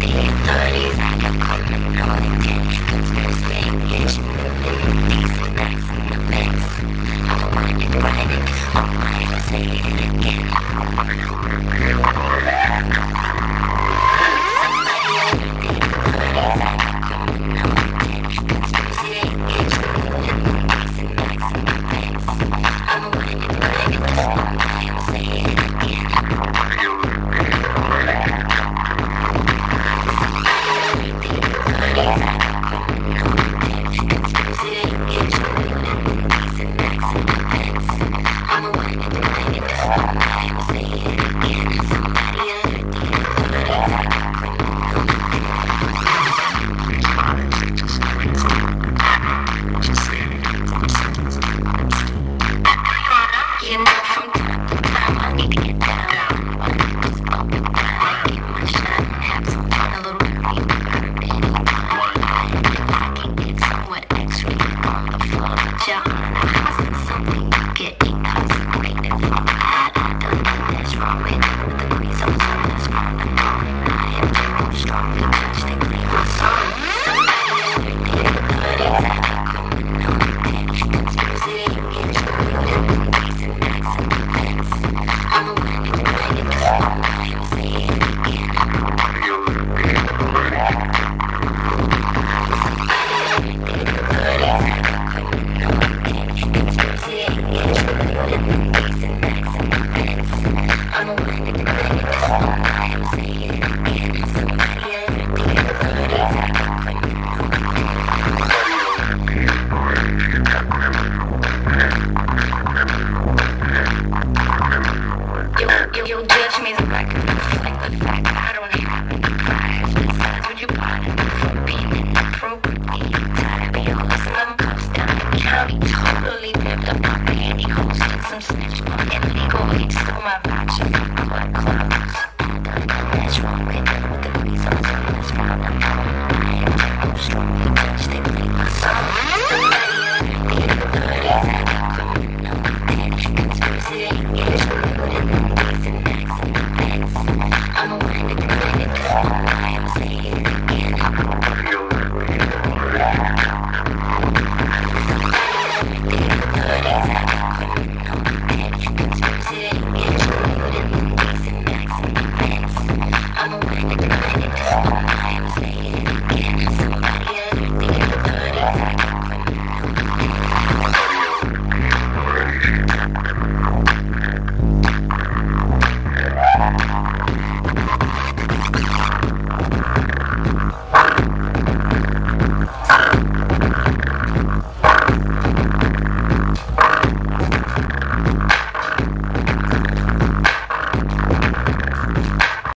the 30s, and a common knowledge conspiracy. Totally ripped up my pantyhose, did some my clock. Sometimes they begin, somebody begin, but it's